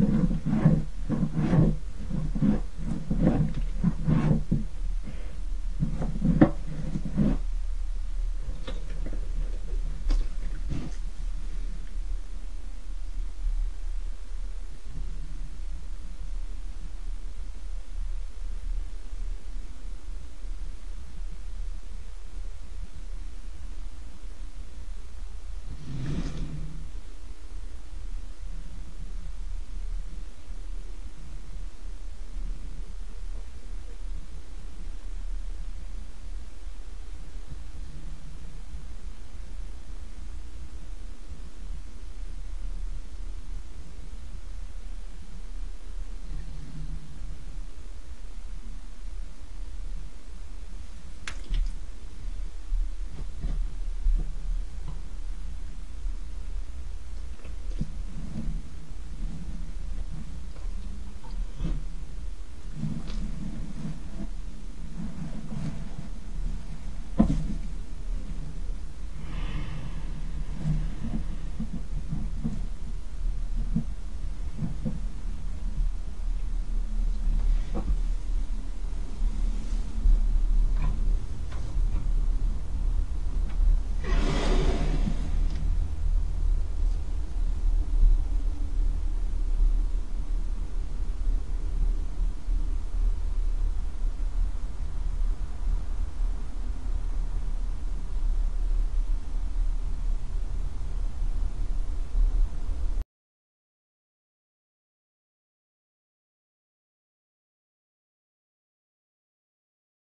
Mm-hmm.